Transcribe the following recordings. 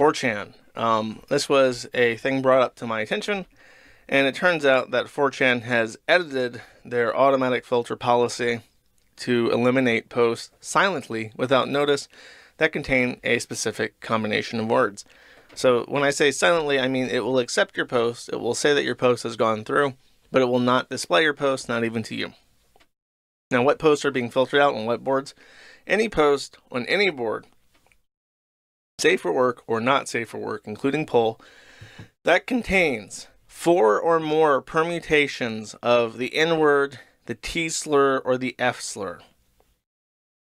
4chan. Um, this was a thing brought up to my attention, and it turns out that 4chan has edited their automatic filter policy to eliminate posts silently without notice that contain a specific combination of words. So when I say silently, I mean it will accept your post, it will say that your post has gone through, but it will not display your post, not even to you. Now, what posts are being filtered out on what boards? Any post on any board, safe for work or not safe for work, including pol, that contains four or more permutations of the N word, the T slur, or the F slur.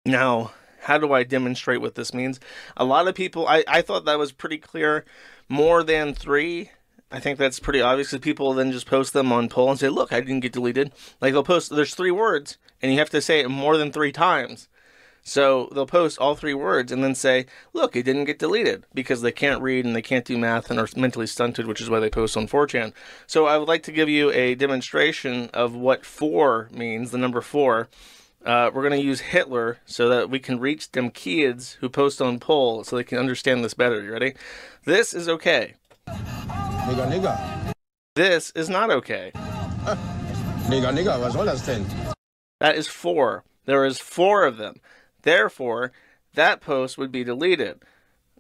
Now, how do I demonstrate what this means? A lot of people, I, I thought that was pretty clear. More than three I think that's pretty obvious because people then just post them on pol and say, look, I didn't get deleted. Like they'll post, there's three words and you have to say it more than three times. So they'll post all three words and then say, look, it didn't get deleted because they can't read and they can't do math and are mentally stunted, which is why they post on 4chan. So I would like to give you a demonstration of what four means, the number four. Uh, we're going to use Hitler so that we can reach them kids who post on pol so they can understand this better. You ready? This is okay. Nigga, nigga. This is not okay. Nigga, nigga, was 10. That is four. There is four of them. Therefore, that post would be deleted.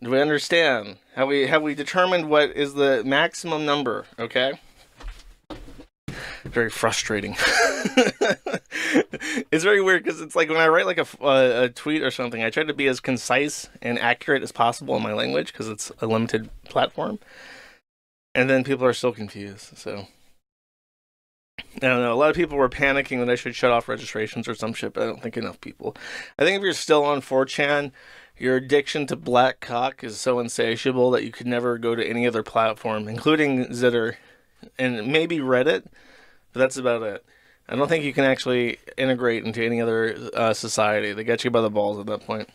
Do we understand? Have we have we determined what is the maximum number? Okay. Very frustrating. it's very weird because it's like when I write like a, a, a, tweet or something, I try to be as concise and accurate as possible in my language because it's a limited platform and then people are still confused. So I don't know. A lot of people were panicking that I should shut off registrations or some shit, but I don't think enough people. I think if you're still on 4chan, your addiction to black cock is so insatiable that you could never go to any other platform, including Zitter and maybe Reddit, but that's about it. I don't think you can actually integrate into any other uh, society. They got you by the balls at that point.